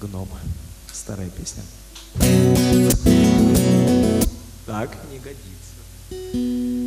Гном. Старая песня. Так не годится.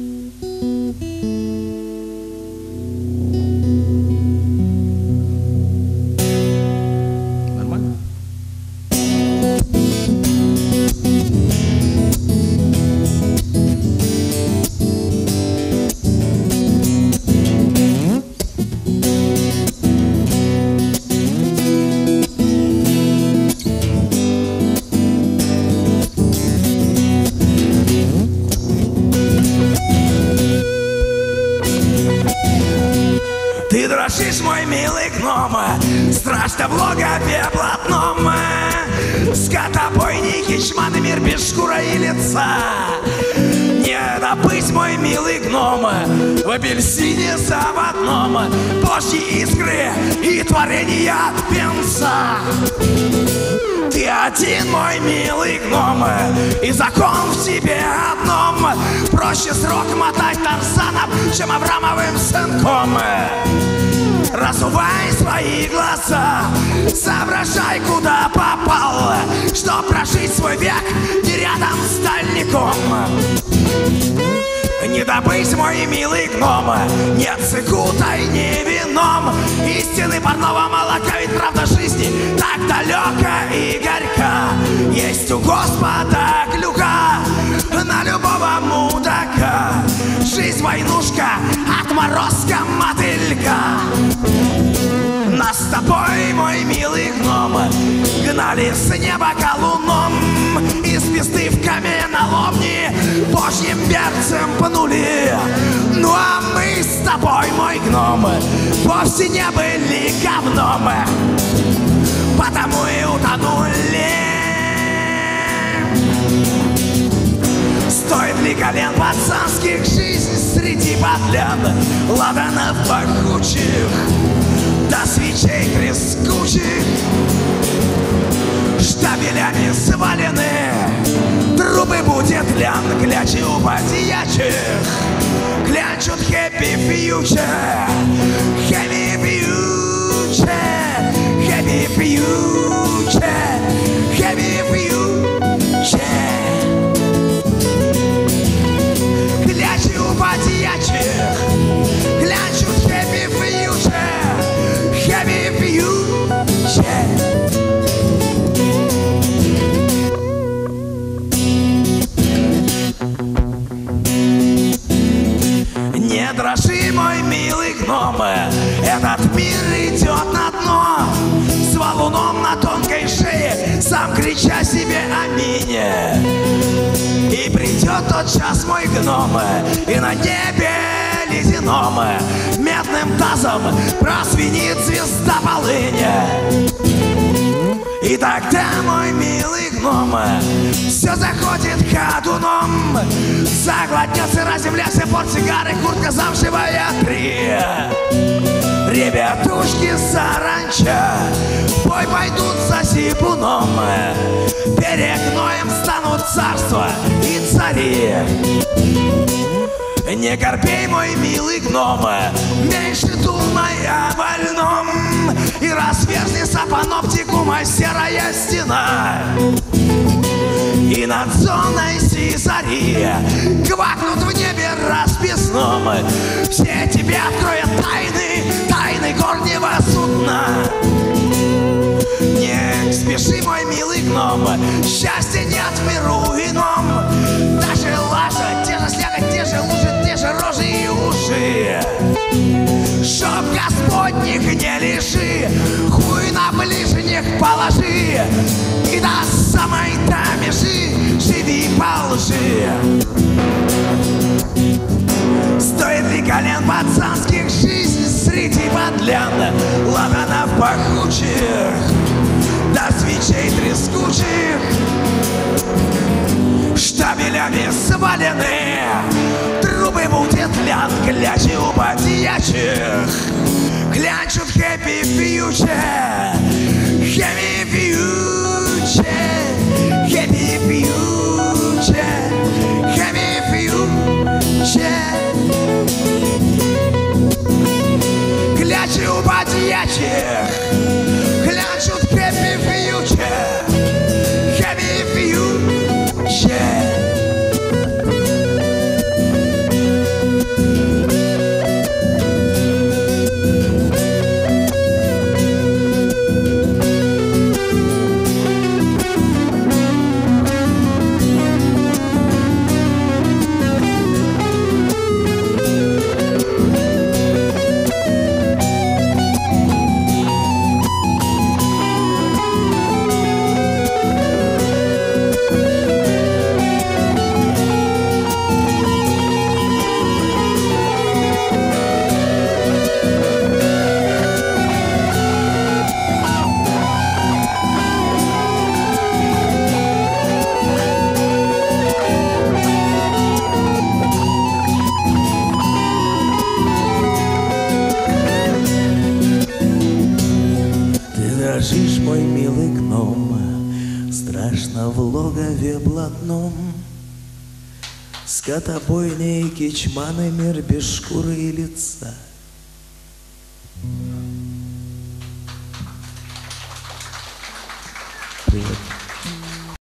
Логове блатном. Скотобойники, чманы, мир без шкуры и лица. Не добыть, мой милый гном, в апельсине заводном Божьи искры и творения пенса. Ты один, мой милый гном, и закон в тебе одном. Проще срок мотать Тарзаном, чем Аврамовым сынком. Разувай свои глаза, соображай, куда попал, Что прожить свой век не рядом с дальником. Не добыть, мой милый гном, нет цикутой, ни вином. Истины парного молока, ведь правда жизни так далека и горька. Есть у Господа гнали с неба колуном Из пизды в каменоломни божьим перцем пнули. Ну а мы с тобой, мой гном, вовсе не были говном. Потому и утонули. Стоит ли колен пацанских жизнь среди подлен Ладанов пахучих до свечей трескучих Штабелями свалены. Трубы будет лян, клячи у подьячих. Клянчут хэппи фьючер Хэппи фьючер Хэппи фьючер Хэппи фьючер этот мир идет на дно С валуном на тонкой шее, сам крича себе аминь И придет тот час, мой гном, и на небе ледяном Медным тазом просвинит звезда полыня и тогда, мой милый гном, все заходит ходуном. Заглотнет сыра земля, все порт сигары, куртка замшевая три. Ребятушки саранча, бой пойдут за сипуном. Перед гноем станут царства и цари. Не корпей, мой милый гном, меньше думай о больном. И разверзни сапаноптикума серая стена. И над зоной сизари Квакнут в небе расписном. Все тебе откроют тайны, тайны горнего судна. Не спеши, мой милый гном, счастья Господних не лиши, хуй на ближних положи. И до самой тамежи живи по лжи. Стоит ли колен пацанских жизнь среди подлен Ладанов пахучих, до свечей трескучих? Штабелями свалены Трубы будет лян, клячи у подьячих Клянчут хэппи фьючер. Хэппи фьючер. Хэппи фьючер. Хэппи фьючер. Клячи у подьячих дрожишь, мой милый гном, Страшно в логове блатном. Скотобойни и кичманы, мир без шкуры и лица. Привет.